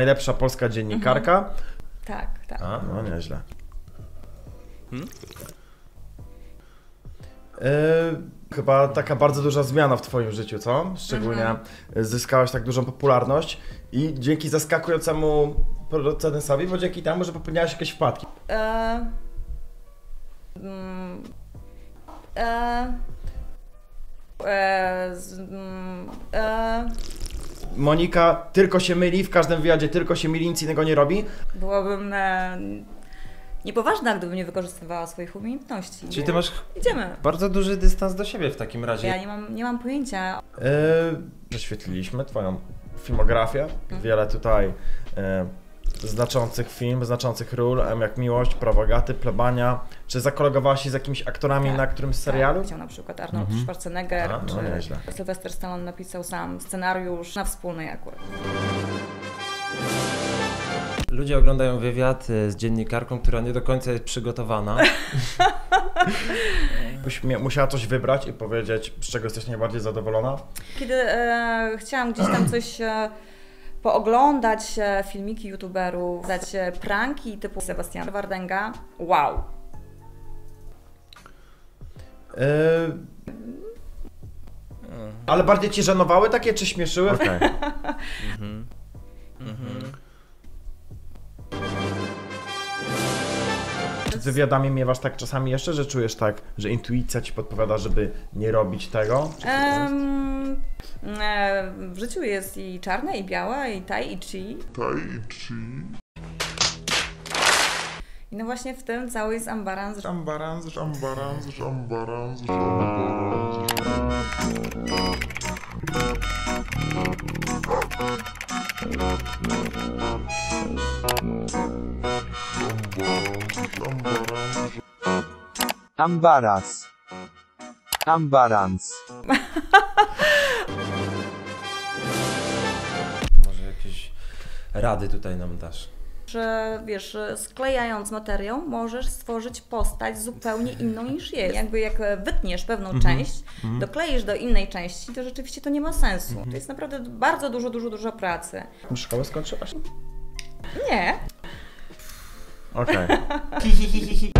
Najlepsza polska dziennikarka. Tak, tak. A, no nieźle. Hmm? Yy, chyba taka bardzo duża zmiana w Twoim życiu, co? Szczególnie Mhm. zyskałaś tak dużą popularność i dzięki zaskakującemu producentowi, bo dzięki temu, że popełniałaś jakieś wpadki. E, mm, e, e, z, mm, e, Monika tylko się myli, w każdym wywiadzie tylko się myli, nic innego nie robi. byłabym e, niepoważna, gdybym nie wykorzystywała swoich umiejętności. Czyli ty masz Idziemy. bardzo duży dystans do siebie w takim razie. Ja nie mam, nie mam pojęcia. Yy, Prześwietliliśmy Twoją filmografię. Wiele tutaj yy, znaczących film, znaczących ról, jak Miłość, Prowogaty, Plebania. Czy zakolegowałaś się z jakimiś aktorami Tak, na którymś serialu? Tak, na przykład Arnold Mhm. Schwarzenegger, A, no czy nieźle. Sylvester Stallone napisał sam scenariusz na wspólnej akurat. Ludzie oglądają wywiad y, z dziennikarką, która nie do końca jest przygotowana. Byś musiała coś wybrać i powiedzieć, z czego jesteś najbardziej zadowolona? Kiedy e, chciałam gdzieś tam coś e, pooglądać, e, filmiki youtuberów, dać e, pranki typu Sebastiana Wardęga, wow. Yy, ale bardziej cię żenowały takie, czy śmieszyły? Okej. Mhm. Mhm. Czy z wywiadami miewasz tak czasami jeszcze, że czujesz tak, że intuicja ci podpowiada, żeby nie robić tego? Czy to jest- życiu jest i czarne, i białe, i tai, i chi. I no właśnie w tym cały jest ambarans. Jambarans, jambarans, jambarans, jambarans. Ambaras. Ambarans. rady tutaj nam dasz. że wiesz, sklejając materiał możesz stworzyć postać zupełnie inną niż jest. Jakby jak wytniesz pewną część, dokleisz do innej części, to rzeczywiście to nie ma sensu. To jest naprawdę bardzo dużo, dużo, dużo pracy. Szkołę skończyłaś? Nie. Okej.